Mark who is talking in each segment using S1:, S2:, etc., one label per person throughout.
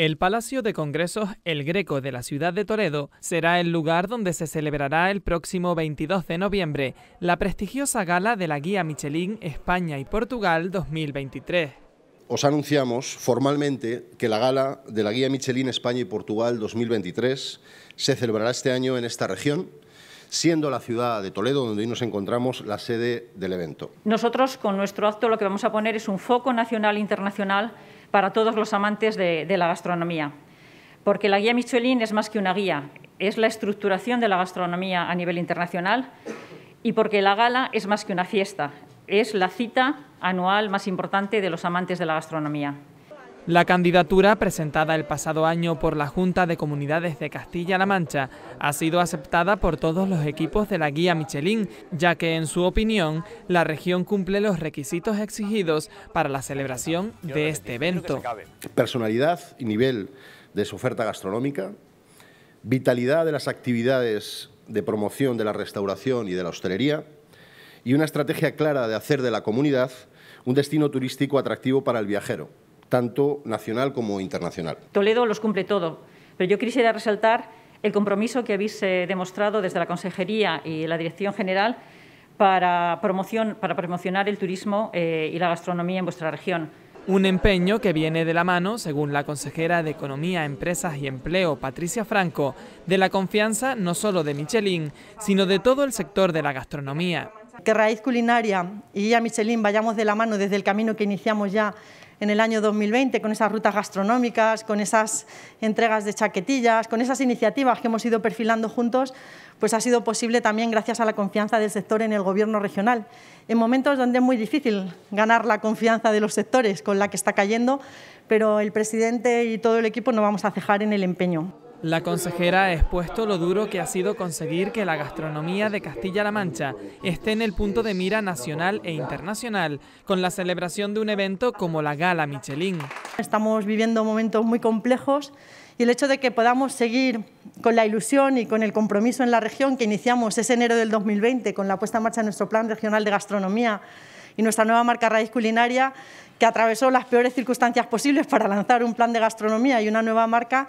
S1: El Palacio de Congresos El Greco de la ciudad de Toledo será el lugar donde se celebrará el próximo 22 de noviembre la prestigiosa gala de la Guía Michelin España y Portugal 2023.
S2: Os anunciamos formalmente que la gala de la Guía Michelin España y Portugal 2023 se celebrará este año en esta región, siendo la ciudad de Toledo, donde hoy nos encontramos, la sede del evento.
S3: Nosotros, con nuestro acto, lo que vamos a poner es un foco nacional e internacional para todos los amantes de, la gastronomía. Porque la guía Michelin es más que una guía, es la estructuración de la gastronomía a nivel internacional y porque la gala es más que una fiesta, es la cita anual más importante de los amantes de la gastronomía.
S1: La candidatura, presentada el pasado año por la Junta de Comunidades de Castilla-La Mancha, ha sido aceptada por todos los equipos de la guía Michelin, ya que, en su opinión, la región cumple los requisitos exigidos para la celebración de este evento.
S2: Personalidad y nivel de su oferta gastronómica, vitalidad de las actividades de promoción de la restauración y de la hostelería, y una estrategia clara de hacer de la comunidad un destino turístico atractivo para el viajero tanto nacional como internacional.
S3: Toledo los cumple todo, pero yo quisiera resaltar el compromiso que habéis eh, demostrado desde la Consejería y la Dirección General para, promoción, para promocionar el turismo eh, y la gastronomía en vuestra región.
S1: Un empeño que viene de la mano, según la consejera de Economía, Empresas y Empleo, Patricia Franco, de la confianza no solo de Michelin, sino de todo el sector de la gastronomía.
S4: Que Raíz Culinaria y ya Michelin vayamos de la mano desde el camino que iniciamos ya en el año 2020 con esas rutas gastronómicas, con esas entregas de chaquetillas, con esas iniciativas que hemos ido perfilando juntos, pues ha sido posible también gracias a la confianza del sector en el gobierno regional. En momentos donde es muy difícil ganar la confianza de los sectores con la que está cayendo, pero el presidente y todo el equipo no vamos a cejar en el empeño.
S1: La consejera ha expuesto lo duro que ha sido conseguir que la gastronomía de Castilla-La Mancha esté en el punto de mira nacional e internacional, con la celebración de un evento como la Gala Michelin.
S4: Estamos viviendo momentos muy complejos y el hecho de que podamos seguir con la ilusión y con el compromiso en la región que iniciamos ese enero del 2020 con la puesta en marcha de nuestro Plan Regional de Gastronomía y nuestra nueva marca Raíz Culinaria, que atravesó las peores circunstancias posibles para lanzar un plan de gastronomía y una nueva marca,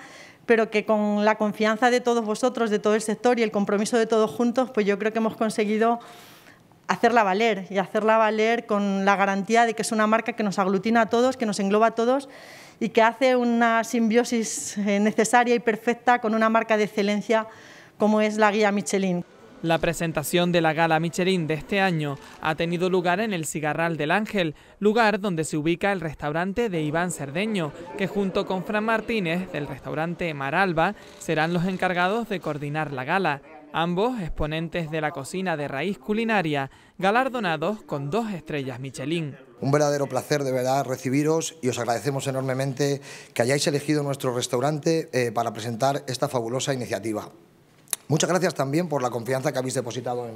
S4: pero que con la confianza de todos vosotros, de todo el sector y el compromiso de todos juntos, pues yo creo que hemos conseguido hacerla valer y hacerla valer con la garantía de que es una marca que nos aglutina a todos, que nos engloba a todos y que hace una simbiosis eh, necesaria y perfecta con una marca de excelencia como es la guía Michelin.
S1: La presentación de la gala Michelin de este año ha tenido lugar en el Cigarral del Ángel, lugar donde se ubica el restaurante de Iván Cerdeño, que junto con Fran Martínez del restaurante Maralba serán los encargados de coordinar la gala. Ambos exponentes de la cocina de raíz culinaria, galardonados con dos estrellas Michelin.
S5: Un verdadero placer de verdad recibiros y os agradecemos enormemente que hayáis elegido nuestro restaurante eh, para presentar esta fabulosa iniciativa. Muchas gracias también por la confianza que habéis depositado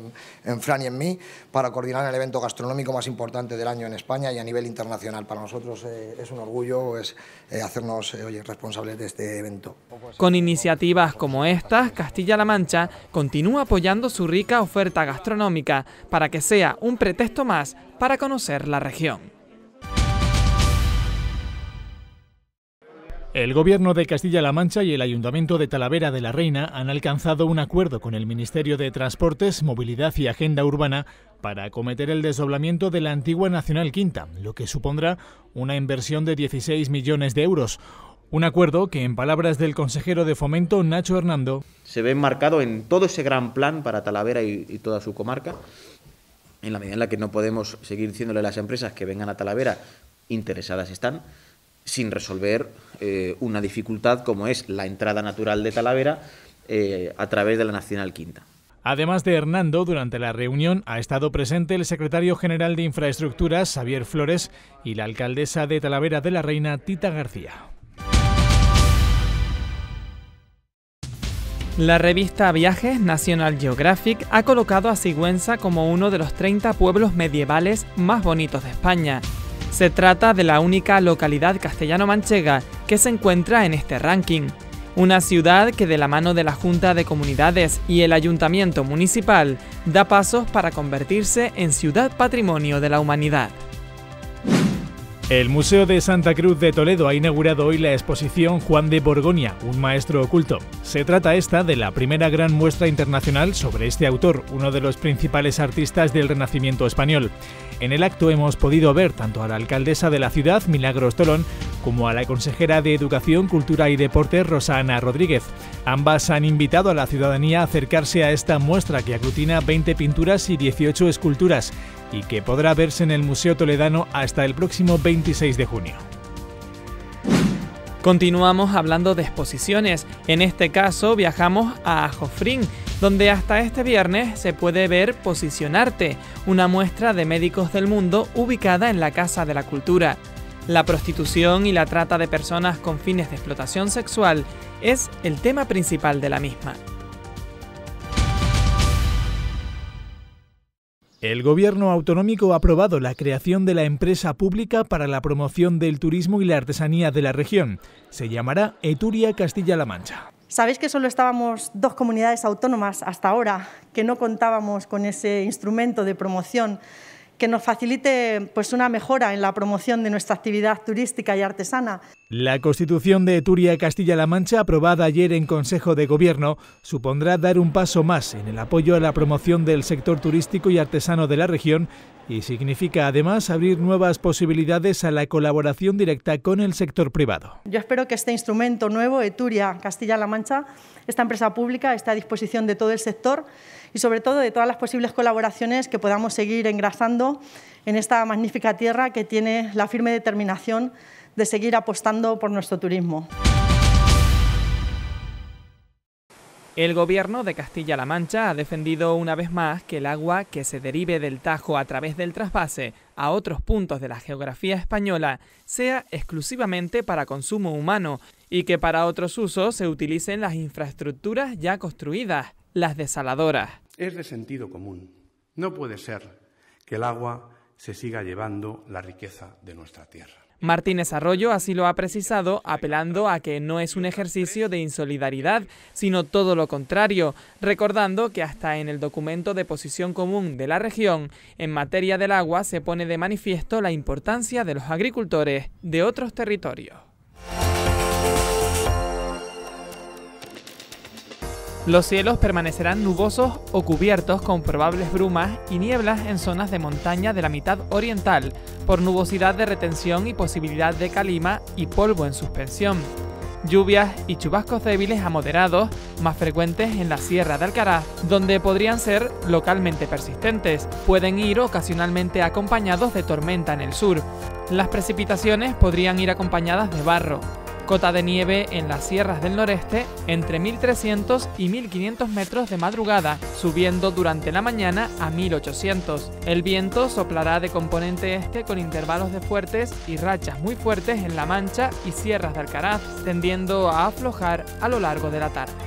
S5: en, Fran y en mí para coordinar el evento gastronómico más importante del año en España y a nivel internacional. Para nosotros eh, es un orgullo es, eh, hacernos eh, responsables de este evento.
S1: Con iniciativas como estas, Castilla-La Mancha continúa apoyando su rica oferta gastronómica para que sea un pretexto más para conocer la región.
S6: El Gobierno de Castilla-La Mancha y el Ayuntamiento de Talavera de la Reina han alcanzado un acuerdo con el Ministerio de Transportes, Movilidad y Agenda Urbana para acometer el desdoblamiento de la antigua Nacional Quinta, lo que supondrá una inversión de 16 millones de euros. Un acuerdo que, en palabras del consejero de Fomento, Nacho Hernando,
S7: se ve enmarcado en todo ese gran plan para Talavera y, y toda su comarca, en la medida en la que no podemos seguir diciéndole a las empresas que vengan a Talavera, interesadas están, sin resolver eh, una dificultad como es la entrada natural de Talavera eh, a través de la Nacional Quinta.
S6: Además de Hernando, durante la reunión ha estado presente el secretario general de Infraestructuras, Xavier Flores, y la alcaldesa de Talavera de la Reina, Tita García.
S1: La revista Viajes National Geographic ha colocado a Sigüenza como uno de los 30 pueblos medievales más bonitos de España. Se trata de la única localidad castellano-manchega que se encuentra en este ranking. Una ciudad que de la mano de la Junta de Comunidades y el Ayuntamiento Municipal da pasos para convertirse en ciudad patrimonio de la humanidad.
S6: El Museo de Santa Cruz de Toledo ha inaugurado hoy la exposición Juan de Borgoña, un maestro oculto. Se trata esta de la primera gran muestra internacional sobre este autor, uno de los principales artistas del Renacimiento español. En el acto hemos podido ver tanto a la alcaldesa de la ciudad, Milagros Tolón, como a la consejera de Educación, Cultura y Deporte, Rosana Rodríguez. Ambas han invitado a la ciudadanía a acercarse a esta muestra que aglutina 20 pinturas y 18 esculturas y que podrá verse en el Museo Toledano hasta el próximo 26 de junio.
S1: Continuamos hablando de exposiciones. En este caso viajamos a Jofrín, donde hasta este viernes se puede ver Posicionarte, una muestra de médicos del mundo ubicada en la Casa de la Cultura. La prostitución y la trata de personas con fines de explotación sexual es el tema principal de la misma.
S6: El Gobierno autonómico ha aprobado la creación de la empresa pública para la promoción del turismo y la artesanía de la región. Se llamará Eturia Castilla-La Mancha.
S4: Sabéis que solo estábamos dos comunidades autónomas hasta ahora que no contábamos con ese instrumento de promoción que nos facilite pues, una mejora en la promoción de nuestra actividad turística y artesana.
S6: La Constitución de Turia Castilla-La Mancha, aprobada ayer en Consejo de Gobierno, supondrá dar un paso más en el apoyo a la promoción del sector turístico y artesano de la región y significa además abrir nuevas posibilidades a la colaboración directa con el sector privado.
S4: Yo espero que este instrumento nuevo, Eturia Castilla-La Mancha, esta empresa pública, esté a disposición de todo el sector y sobre todo de todas las posibles colaboraciones que podamos seguir engrasando en esta magnífica tierra que tiene la firme determinación de seguir apostando por nuestro turismo.
S1: El gobierno de Castilla-La Mancha ha defendido una vez más que el agua que se derive del Tajo a través del trasvase a otros puntos de la geografía española sea exclusivamente para consumo humano y que para otros usos se utilicen las infraestructuras ya construidas, las desaladoras.
S8: Es de sentido común. No puede ser que el agua se siga llevando la riqueza de nuestra tierra.
S1: Martínez Arroyo así lo ha precisado, apelando a que no es un ejercicio de insolidaridad, sino todo lo contrario, recordando que hasta en el documento de posición común de la región en materia del agua se pone de manifiesto la importancia de los agricultores de otros territorios. Los cielos permanecerán nubosos o cubiertos con probables brumas y nieblas en zonas de montaña de la mitad oriental, por nubosidad de retención y posibilidad de calima y polvo en suspensión. Lluvias y chubascos débiles a moderados, más frecuentes en la Sierra de Alcaraz, donde podrían ser localmente persistentes. Pueden ir ocasionalmente acompañados de tormenta en el sur. Las precipitaciones podrían ir acompañadas de barro, Cota de nieve en las sierras del noreste entre 1300 y 1500 metros de madrugada, subiendo durante la mañana a 1800. El viento soplará de componente este con intervalos de fuertes y rachas muy fuertes en La Mancha y sierras de Alcaraz, tendiendo a aflojar a lo largo de la tarde.